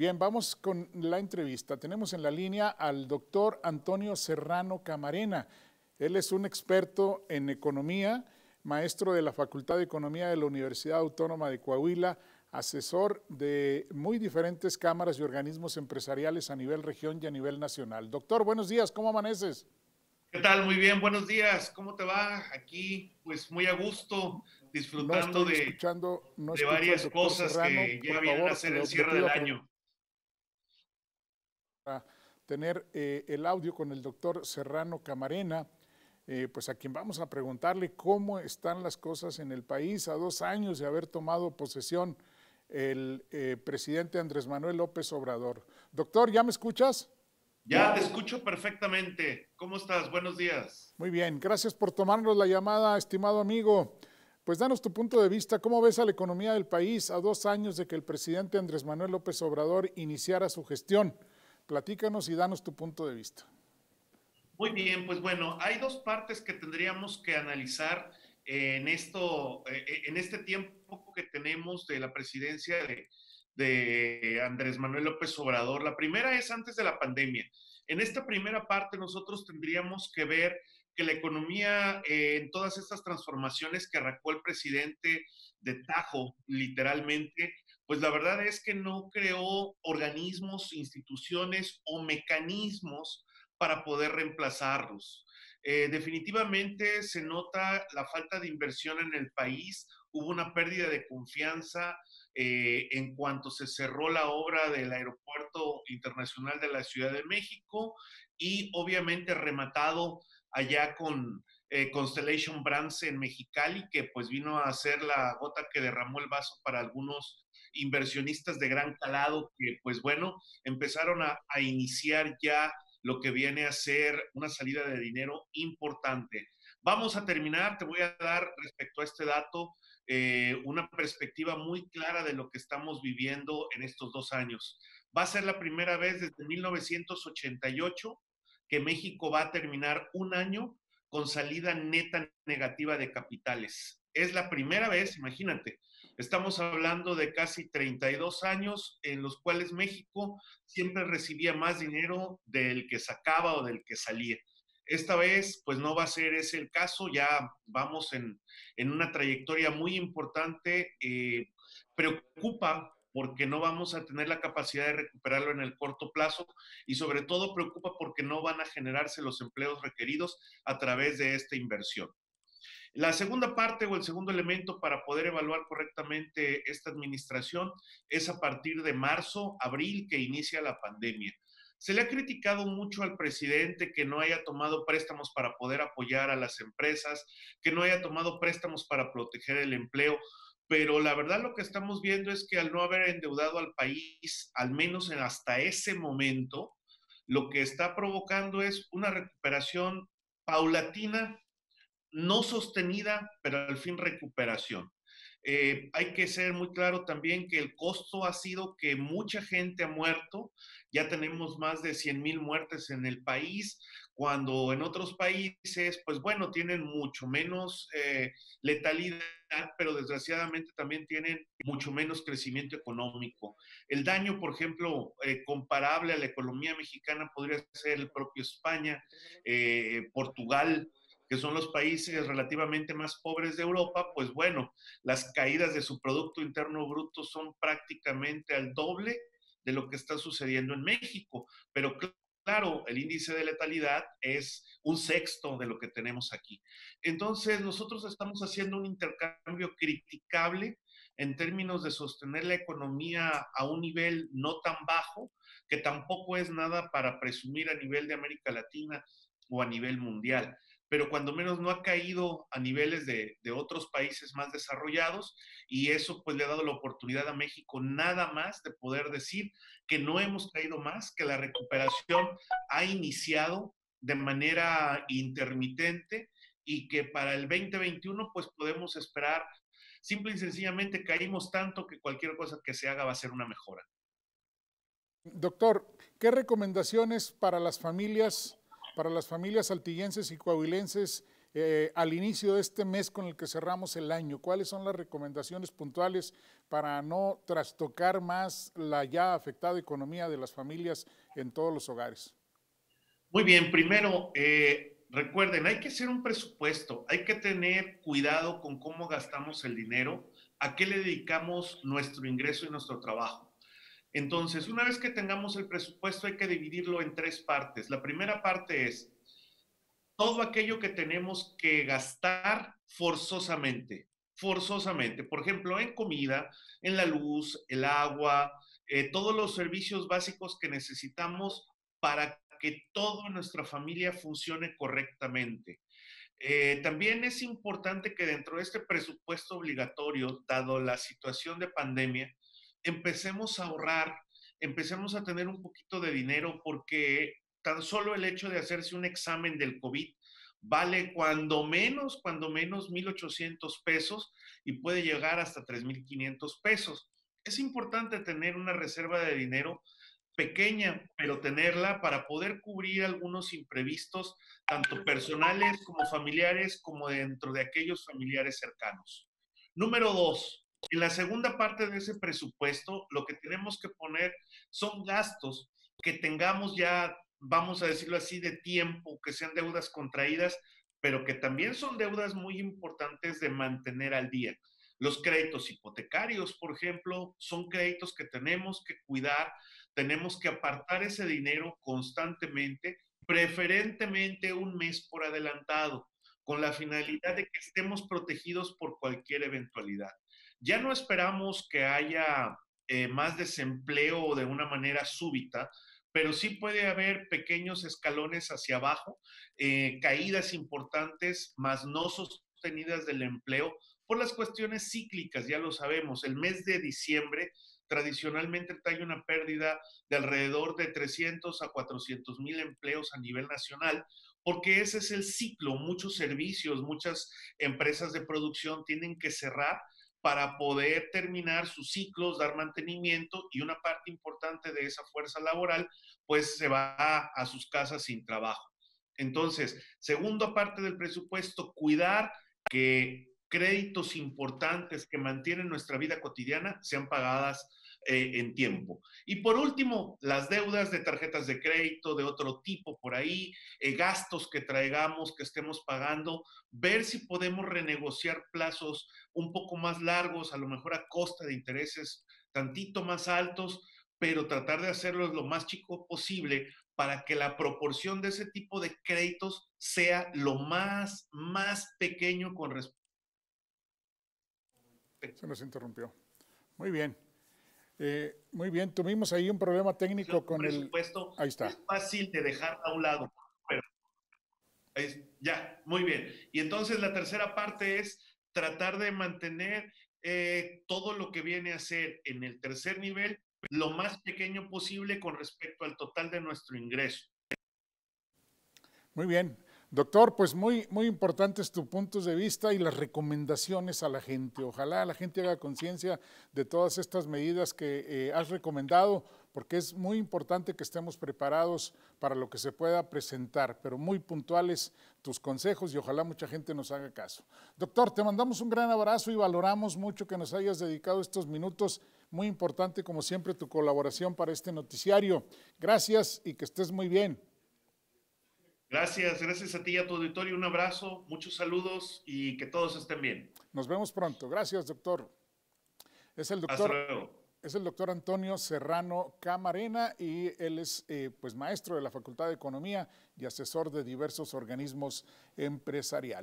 Bien, vamos con la entrevista. Tenemos en la línea al doctor Antonio Serrano Camarena. Él es un experto en economía, maestro de la Facultad de Economía de la Universidad Autónoma de Coahuila, asesor de muy diferentes cámaras y organismos empresariales a nivel región y a nivel nacional. Doctor, buenos días, ¿cómo amaneces? ¿Qué tal? Muy bien, buenos días. ¿Cómo te va? Aquí, pues muy a gusto, disfrutando de, de varias cosas que ya vienen a ser el cierre del año. Tener eh, el audio con el doctor Serrano Camarena, eh, pues a quien vamos a preguntarle cómo están las cosas en el país a dos años de haber tomado posesión el eh, presidente Andrés Manuel López Obrador. Doctor, ¿ya me escuchas? Ya te escucho perfectamente. ¿Cómo estás? Buenos días. Muy bien, gracias por tomarnos la llamada, estimado amigo. Pues danos tu punto de vista, ¿cómo ves a la economía del país a dos años de que el presidente Andrés Manuel López Obrador iniciara su gestión? Platícanos y danos tu punto de vista. Muy bien, pues bueno, hay dos partes que tendríamos que analizar en esto, eh, en este tiempo que tenemos de la presidencia de, Andrés Manuel López Obrador. La primera es antes de la pandemia. En esta primera parte nosotros tendríamos que ver que la economía eh, en todas estas transformaciones que arrancó el presidente de Tajo, literalmente, pues la verdad es que no creó organismos, instituciones o mecanismos para poder reemplazarlos. Eh, definitivamente se nota la falta de inversión en el país, hubo una pérdida de confianza eh, en cuanto se cerró la obra del Aeropuerto Internacional de la Ciudad de México y obviamente rematado allá con eh, Constellation Brands en Mexicali, que pues vino a ser la gota que derramó el vaso para algunos inversionistas de gran calado que pues bueno, empezaron a, a iniciar ya lo que viene a ser una salida de dinero importante. Vamos a terminar, te voy a dar respecto a este dato eh, una perspectiva muy clara de lo que estamos viviendo en estos dos años. Va a ser la primera vez desde 1988 que México va a terminar un año con salida neta negativa de capitales. Es la primera vez, imagínate, estamos hablando de casi 32 años en los cuales México siempre recibía más dinero del que sacaba o del que salía. Esta vez, pues no va a ser ese el caso, ya vamos en, una trayectoria muy importante. Eh, preocupa porque no vamos a tener la capacidad de recuperarlo en el corto plazo y sobre todo preocupa porque no van a generarse los empleos requeridos a través de esta inversión. La segunda parte o el segundo elemento para poder evaluar correctamente esta administración es a partir de marzo, abril, que inicia la pandemia. Se le ha criticado mucho al presidente que no haya tomado préstamos para poder apoyar a las empresas, que no haya tomado préstamos para proteger el empleo, pero la verdad lo que estamos viendo es que al no haber endeudado al país, al menos en hasta ese momento, lo que está provocando es una recuperación paulatina, no sostenida, pero al fin recuperación. Eh, hay que ser muy claro también que el costo ha sido que mucha gente ha muerto, ya tenemos más de 100 mil muertes en el país, cuando en otros países, pues bueno, tienen mucho menos eh, letalidad, pero desgraciadamente también tienen mucho menos crecimiento económico. El daño, por ejemplo, eh, comparable a la economía mexicana podría ser el propio España, Portugal, que son los países relativamente más pobres de Europa, pues bueno, las caídas de su Producto Interno Bruto son prácticamente al doble de lo que está sucediendo en México. Pero claro, el índice de letalidad es un sexto de lo que tenemos aquí. Entonces, nosotros estamos haciendo un intercambio criticable en términos de sostener la economía a un nivel no tan bajo, que tampoco es nada para presumir a nivel de América Latina o a nivel mundial pero cuando menos no ha caído a niveles de, otros países más desarrollados y eso pues le ha dado la oportunidad a México nada más de poder decir que no hemos caído más, que la recuperación ha iniciado de manera intermitente y que para el 2021 pues podemos esperar, simple y sencillamente caímos tanto que cualquier cosa que se haga va a ser una mejora. Doctor, ¿qué recomendaciones para las familias para las familias altillenses y coahuilenses eh, al inicio de este mes con el que cerramos el año, ¿cuáles son las recomendaciones puntuales para no trastocar más la ya afectada economía de las familias en todos los hogares? Muy bien, primero, eh, recuerden, hay que hacer un presupuesto, hay que tener cuidado con cómo gastamos el dinero, a qué le dedicamos nuestro ingreso y nuestro trabajo. Entonces, una vez que tengamos el presupuesto, hay que dividirlo en tres partes. La primera parte es todo aquello que tenemos que gastar forzosamente, forzosamente. Por ejemplo, en comida, en la luz, el agua, eh, todos los servicios básicos que necesitamos para que toda nuestra familia funcione correctamente. Eh, también es importante que dentro de este presupuesto obligatorio, dado la situación de pandemia, empecemos a ahorrar, empecemos a tener un poquito de dinero porque tan solo el hecho de hacerse un examen del COVID vale cuando menos, cuando menos 1.800 pesos y puede llegar hasta 3.500 pesos. Es importante tener una reserva de dinero pequeña, pero tenerla para poder cubrir algunos imprevistos, tanto personales como familiares, como dentro de aquellos familiares cercanos. Número dos, en la segunda parte de ese presupuesto, lo que tenemos que poner son gastos que tengamos ya, vamos a decirlo así, de tiempo, que sean deudas contraídas, pero que también son deudas muy importantes de mantener al día. Los créditos hipotecarios, por ejemplo, son créditos que tenemos que cuidar, tenemos que apartar ese dinero constantemente, preferentemente un mes por adelantado, con la finalidad de que estemos protegidos por cualquier eventualidad. Ya no esperamos que haya eh, más desempleo de una manera súbita, pero sí puede haber pequeños escalones hacia abajo, eh, caídas importantes, más no sostenidas del empleo por las cuestiones cíclicas, ya lo sabemos. El mes de diciembre tradicionalmente trae una pérdida de alrededor de 300 a 400 mil empleos a nivel nacional, porque ese es el ciclo. Muchos servicios, muchas empresas de producción tienen que cerrar para poder terminar sus ciclos, dar mantenimiento y una parte importante de esa fuerza laboral pues se va a, sus casas sin trabajo. Entonces, segundo parte del presupuesto, cuidar que créditos importantes que mantienen nuestra vida cotidiana sean pagadas eh, en tiempo. Y por último, las deudas de tarjetas de crédito de otro tipo por ahí, eh, gastos que traigamos, que estemos pagando, ver si podemos renegociar plazos un poco más largos, a lo mejor a costa de intereses tantito más altos, pero tratar de hacerlo lo más chico posible para que la proporción de ese tipo de créditos sea lo más, más pequeño con respecto. Se nos interrumpió. Muy bien. Eh, muy bien, tuvimos ahí un problema técnico con el presupuesto. Ahí está. Es fácil de dejar a un lado. Pero ya, muy bien. Y entonces la tercera parte es tratar de mantener eh, todo lo que viene a ser en el tercer nivel lo más pequeño posible con respecto al total de nuestro ingreso. Muy bien. Doctor, pues muy, muy importantes tus puntos de vista y las recomendaciones a la gente. Ojalá la gente haga conciencia de todas estas medidas que eh, has recomendado, porque es muy importante que estemos preparados para lo que se pueda presentar, pero muy puntuales tus consejos y ojalá mucha gente nos haga caso. Doctor, te mandamos un gran abrazo y valoramos mucho que nos hayas dedicado estos minutos. Muy importante, como siempre, tu colaboración para este noticiario. Gracias y que estés muy bien. Gracias, gracias a ti y a tu auditorio. Un abrazo, muchos saludos y que todos estén bien. Nos vemos pronto. Gracias, doctor. Es el doctor, es el doctor Antonio Serrano Camarena y él es eh, pues maestro de la Facultad de Economía y asesor de diversos organismos empresariales.